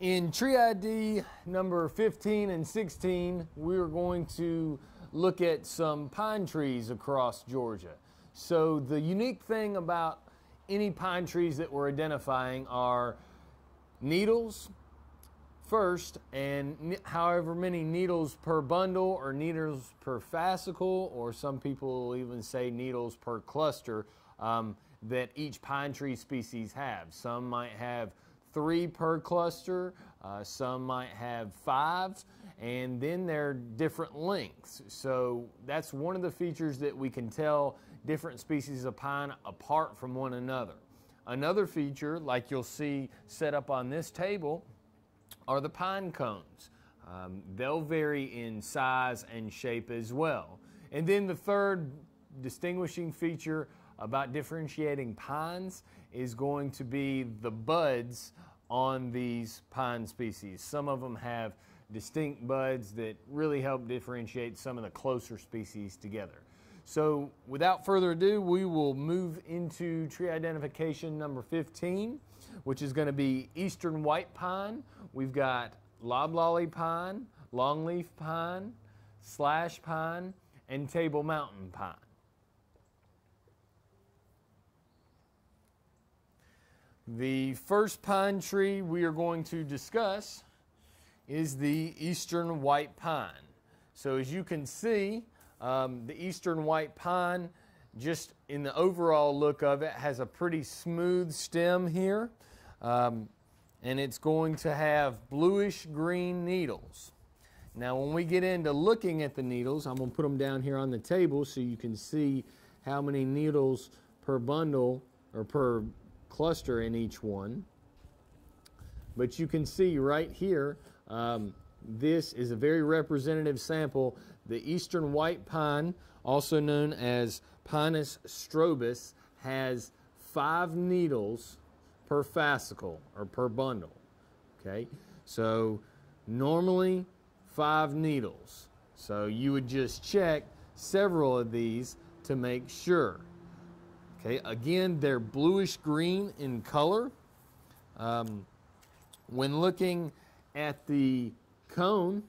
In tree ID number 15 and 16, we're going to look at some pine trees across Georgia. So the unique thing about any pine trees that we're identifying are needles first and however many needles per bundle or needles per fascicle or some people even say needles per cluster um, that each pine tree species have. Some might have three per cluster, uh, some might have five, and then they're different lengths. So that's one of the features that we can tell different species of pine apart from one another. Another feature, like you'll see set up on this table, are the pine cones. Um, they'll vary in size and shape as well. And then the third distinguishing feature about differentiating pines is going to be the buds on these pine species. Some of them have distinct buds that really help differentiate some of the closer species together. So without further ado, we will move into tree identification number 15, which is going to be eastern white pine. We've got loblolly pine, longleaf pine, slash pine, and table mountain pine. The first pine tree we are going to discuss is the eastern white pine. So as you can see, um, the eastern white pine, just in the overall look of it, has a pretty smooth stem here. Um, and it's going to have bluish green needles. Now when we get into looking at the needles, I'm going to put them down here on the table so you can see how many needles per bundle or per cluster in each one. But you can see right here, um, this is a very representative sample. The eastern white pine, also known as Pinus strobus, has five needles per fascicle or per bundle. Okay, so normally five needles. So you would just check several of these to make sure. Okay, again, they're bluish green in color. Um, when looking at the cone,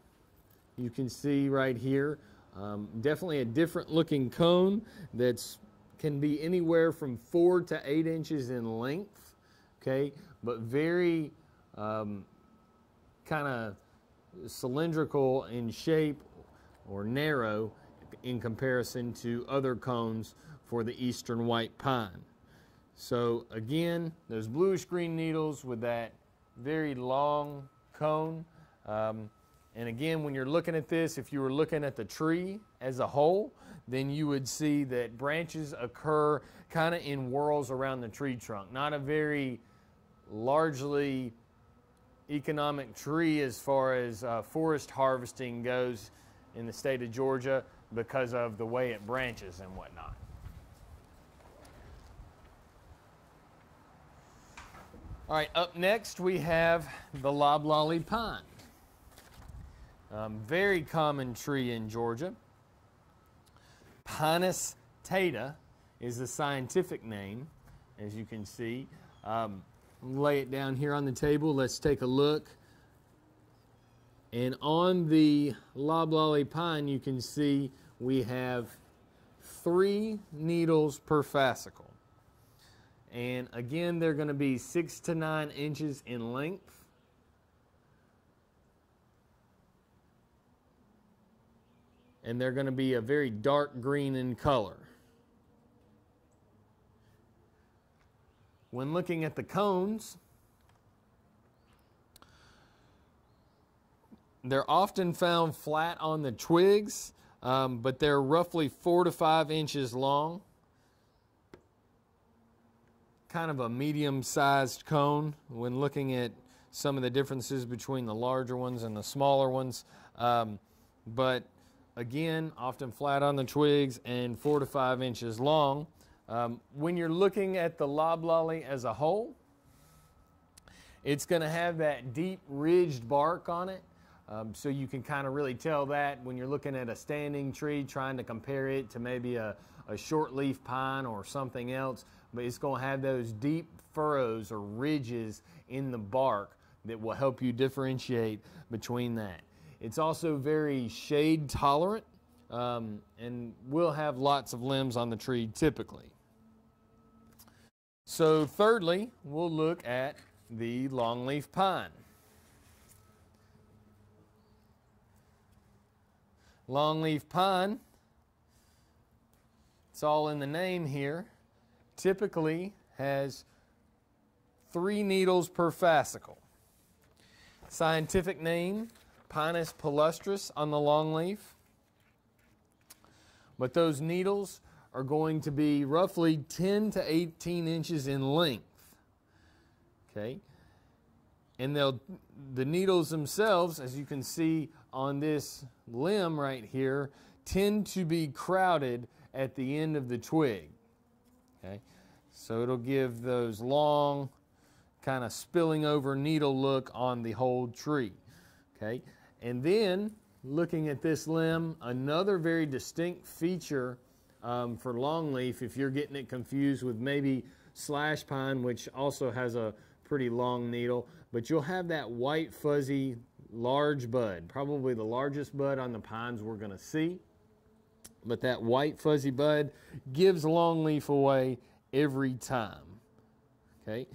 you can see right here, um, definitely a different looking cone that's can be anywhere from four to eight inches in length, okay, but very um, kind of cylindrical in shape or narrow in comparison to other cones for the eastern white pine. So again, those bluish green needles with that very long cone. Um, and again, when you're looking at this, if you were looking at the tree as a whole, then you would see that branches occur kind of in whorls around the tree trunk. Not a very largely economic tree as far as uh, forest harvesting goes in the state of Georgia because of the way it branches and whatnot. All right, up next we have the loblolly pine. Um, very common tree in Georgia. Pinus taeda is the scientific name, as you can see. Um, lay it down here on the table. Let's take a look. And on the loblolly pine, you can see we have three needles per fascicle. And again, they're going to be six to nine inches in length. And they're going to be a very dark green in color. When looking at the cones, They're often found flat on the twigs, um, but they're roughly four to five inches long. Kind of a medium-sized cone when looking at some of the differences between the larger ones and the smaller ones. Um, but again, often flat on the twigs and four to five inches long. Um, when you're looking at the loblolly as a whole, it's going to have that deep ridged bark on it. Um, so you can kind of really tell that when you're looking at a standing tree, trying to compare it to maybe a, a short leaf pine or something else. But it's going to have those deep furrows or ridges in the bark that will help you differentiate between that. It's also very shade tolerant um, and will have lots of limbs on the tree typically. So thirdly, we'll look at the longleaf pine. Longleaf pine, it's all in the name here, typically has three needles per fascicle. Scientific name, Pinus palustris on the longleaf. But those needles are going to be roughly 10 to 18 inches in length. Okay? And they'll the needles themselves, as you can see on this limb right here, tend to be crowded at the end of the twig. Okay? So it'll give those long, kind of spilling over needle look on the whole tree. Okay? And then looking at this limb, another very distinct feature um, for longleaf, if you're getting it confused with maybe slash pine, which also has a pretty long needle, but you'll have that white fuzzy large bud, probably the largest bud on the pines we're going to see. But that white fuzzy bud gives longleaf away every time. Okay.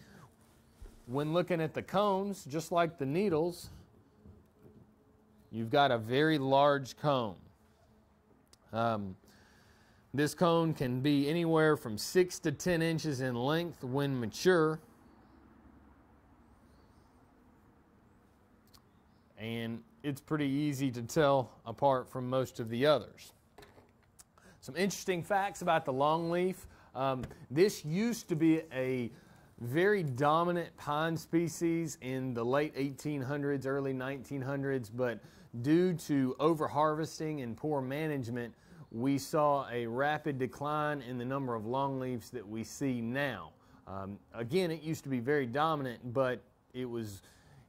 When looking at the cones, just like the needles, you've got a very large cone. Um, this cone can be anywhere from 6 to 10 inches in length when mature. And it's pretty easy to tell apart from most of the others. Some interesting facts about the longleaf. Um, this used to be a very dominant pine species in the late 1800s, early 1900s, but due to overharvesting and poor management, we saw a rapid decline in the number of longleafs that we see now. Um, again, it used to be very dominant, but it was,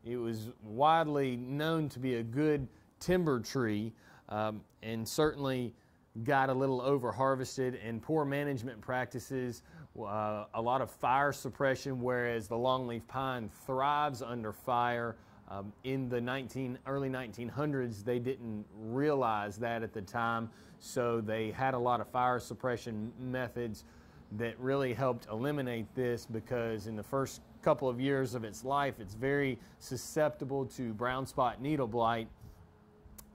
it was widely known to be a good timber tree um, and certainly got a little over harvested and poor management practices, uh, a lot of fire suppression, whereas the longleaf pine thrives under fire. Um, in the 19, early 1900s, they didn't realize that at the time, so they had a lot of fire suppression methods that really helped eliminate this because in the first couple of years of its life, it's very susceptible to brown spot needle blight,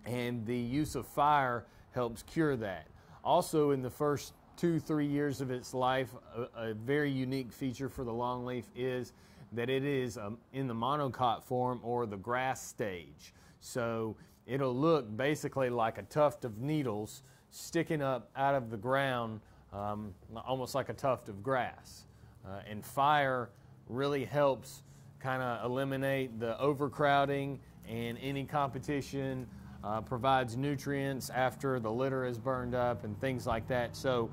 and the use of fire helps cure that. Also, in the first two, three years of its life, a, a very unique feature for the longleaf is that it is um, in the monocot form or the grass stage. So it'll look basically like a tuft of needles sticking up out of the ground, um, almost like a tuft of grass. Uh, and fire really helps kind of eliminate the overcrowding and any competition, uh, provides nutrients after the litter is burned up and things like that. So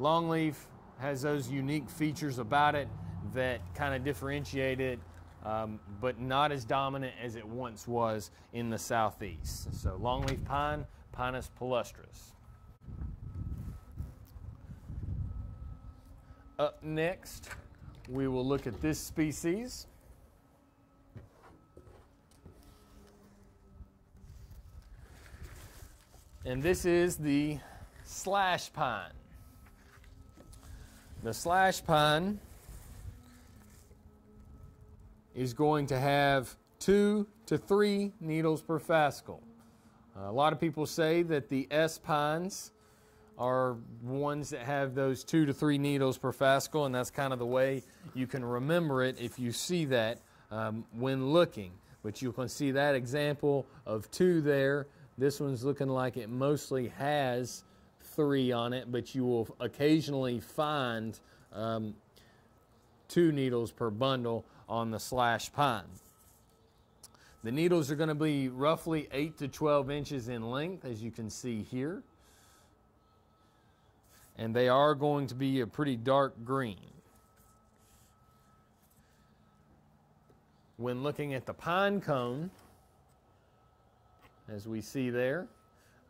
longleaf has those unique features about it that kind of differentiate it, um, but not as dominant as it once was in the southeast. So longleaf pine, Pinus palustris. Up next, we will look at this species. And this is the slash pine. The slash pine is going to have two to three needles per fascicle. Uh, a lot of people say that the S pines are ones that have those two to three needles per fascicle, and that's kind of the way you can remember it if you see that um, when looking. But you can see that example of two there. This one's looking like it mostly has three on it, but you will occasionally find um, two needles per bundle on the slash pine. The needles are going to be roughly 8 to 12 inches in length, as you can see here. And they are going to be a pretty dark green. When looking at the pine cone, as we see there,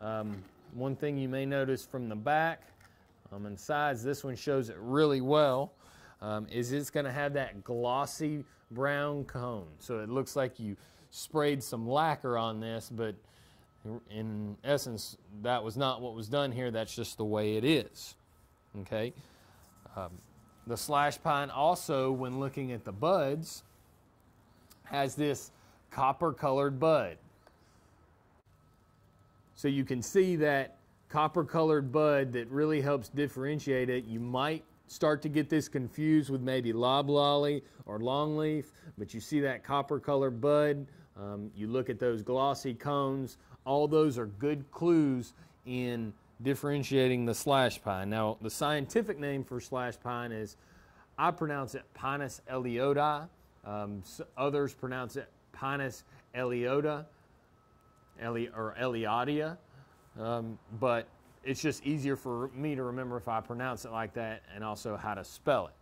um, one thing you may notice from the back um, and sides, this one shows it really well. um, is it's going to have that glossy brown cone. So it looks like you sprayed some lacquer on this, but in essence, that was not what was done here. That's just the way it is. Okay. Um, the slash pine also, when looking at the buds, has this copper colored bud. So you can see that copper colored bud that really helps differentiate it. You might start to get this confused with maybe loblolly or longleaf, but you see that copper colored bud. Um, you look at those glossy cones. All those are good clues in differentiating the slash pine. Now, the scientific name for slash pine is, I pronounce it Pinus eliota. Um, others pronounce it Pinus eliota Eli, or Eliotia. Um, but it's just easier for me to remember if I pronounce it like that and also how to spell it.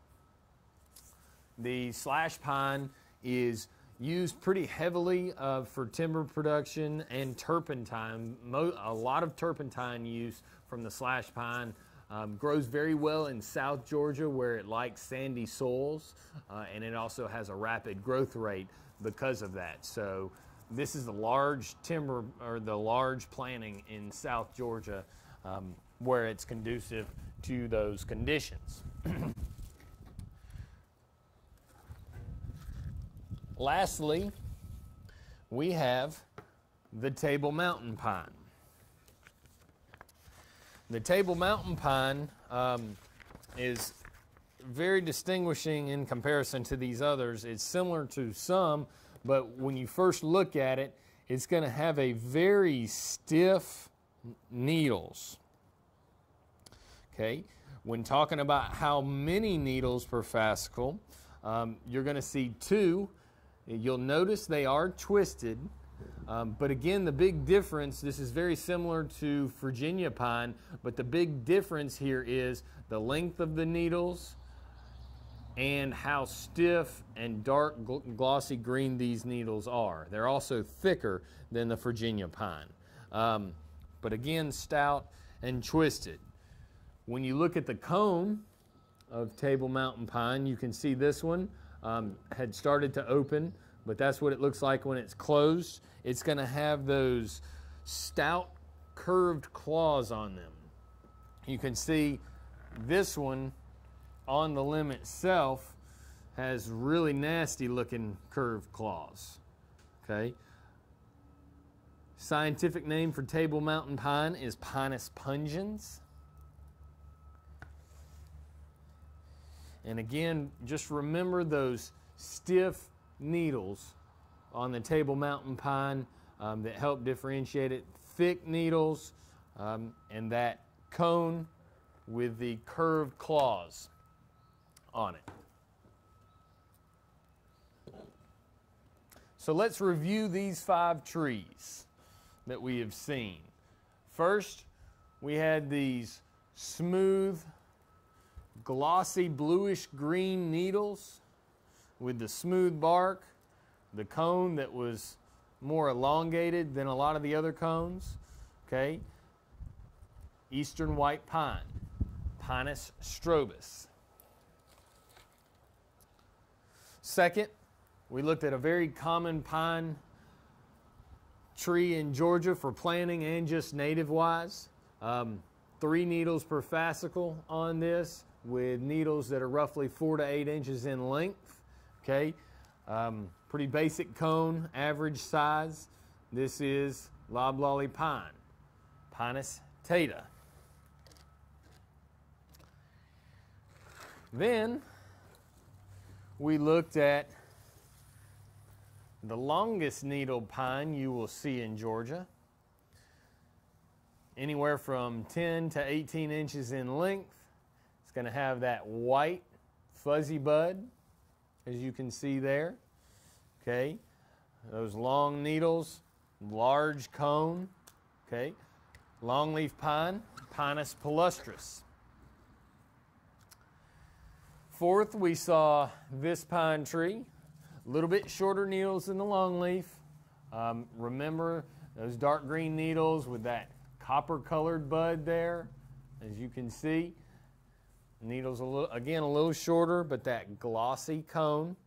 The slash pine is used pretty heavily uh, for timber production and turpentine. Mo a lot of turpentine use from the slash pine. Um, grows very well in South Georgia where it likes sandy soils uh, and it also has a rapid growth rate because of that. So this is the large timber or the large planting in South Georgia um, where it's conducive to those conditions. Lastly, we have the Table Mountain Pine. The Table Mountain Pine um, is very distinguishing in comparison to these others. It's similar to some, but when you first look at it, it's going to have a very stiff needles. Okay, when talking about how many needles per fascicle, um, you're going to see two You'll notice they are twisted, um, but again, the big difference, this is very similar to Virginia pine, but the big difference here is the length of the needles and how stiff and dark glossy green these needles are. They're also thicker than the Virginia pine. Um, but again, stout and twisted. When you look at the cone of Table Mountain pine, you can see this one um, had started to open, but that's what it looks like when it's closed. It's going to have those stout curved claws on them. You can see this one on the limb itself has really nasty looking curved claws. Okay. Scientific name for table mountain pine is Pinus pungens. And again, just remember those stiff needles on the Table Mountain pine um, that help differentiate it. Thick needles um, and that cone with the curved claws on it. So let's review these five trees that we have seen. First, we had these smooth glossy bluish green needles with the smooth bark, the cone that was more elongated than a lot of the other cones. Okay. Eastern white pine, Pinus strobus. Second, we looked at a very common pine tree in Georgia for planting and just native wise. Um, three needles per fascicle on this with needles that are roughly four to eight inches in length. Okay, um, pretty basic cone, average size. This is loblolly pine, Pinus taeda. Then we looked at the longest needle pine you will see in Georgia, anywhere from 10 to 18 inches in length It's going to have that white fuzzy bud, as you can see there. Okay, those long needles, large cone. Okay, longleaf pine, Pinus palustris. Fourth, we saw this pine tree, a little bit shorter needles than the longleaf. Um, remember those dark green needles with that copper colored bud there, as you can see. Needles a little, again, a little shorter, but that glossy cone.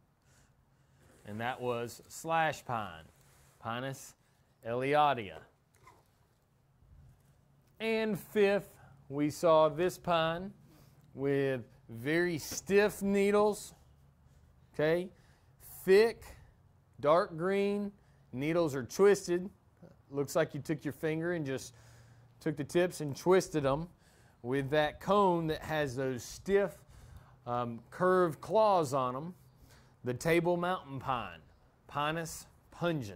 And that was slash pine, Pinus eliatia. And fifth, we saw this pine with very stiff needles, okay, thick, dark green, needles are twisted. Looks like you took your finger and just took the tips and twisted them with that cone that has those stiff um, curved claws on them, the table mountain pine, Pinus pungens.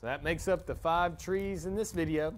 So that makes up the five trees in this video.